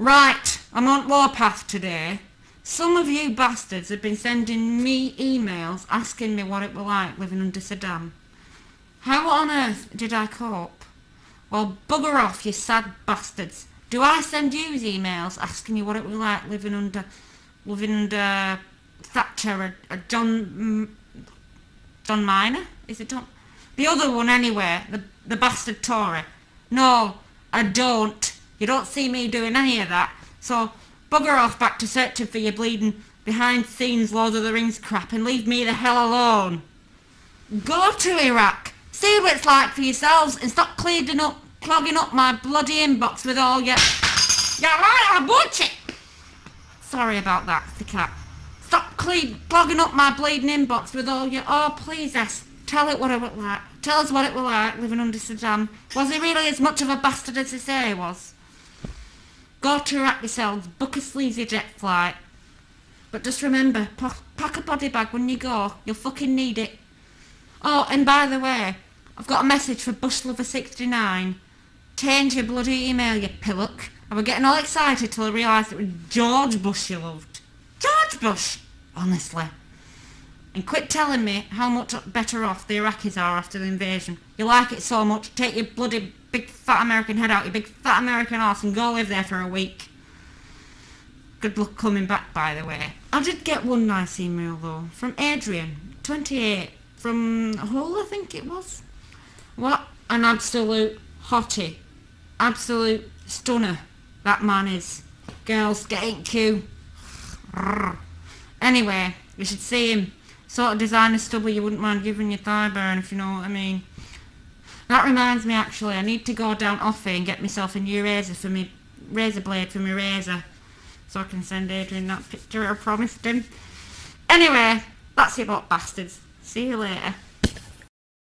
Right, I'm on Warpath today. Some of you bastards have been sending me emails asking me what it were like living under Saddam. How on earth did I cope? Well, bugger off, you sad bastards. Do I send you emails asking you what it was like living under, living under Thatcher or, John, John Minor? Is it John? The other one anyway, the, the bastard Tory. No, I don't. You don't see me doing any of that. So bugger off back to searching for your bleeding behind scenes Lord of the Rings crap and leave me the hell alone. Go to Iraq. See what it's like for yourselves and stop cleaning up, clogging up my bloody inbox with all your... Your liar bullshit! Sorry about that, the cat. Stop clean, clogging up my bleeding inbox with all your... Oh, please, S. Tell it what it was like. Tell us what it was like living under Saddam. Was he really as much of a bastard as they say he was? Go to Iraq yourselves, book a sleazy jet flight. But just remember, pack a body bag when you go. You'll fucking need it. Oh, and by the way, I've got a message for Bushlover69. Change your bloody email, you pillock. I was getting all excited till I realised it was George Bush you loved. George Bush! Honestly. And quit telling me how much better off the Iraqis are after the invasion. You like it so much, take your bloody big fat American head out, your big fat American ass and go live there for a week. Good luck coming back, by the way. I did get one nice email, though, from Adrian, 28, from Hull, I think it was. What an absolute hottie. Absolute stunner that man is. Girls, get in queue. Anyway, you should see him. Sort of designer stubble you wouldn't mind giving your thigh burn, if you know what I mean. That reminds me, actually, I need to go down Offie and get myself a new razor for me, razor blade for my razor. So I can send Adrian that picture I promised him. Anyway, that's it about bastards. See you later.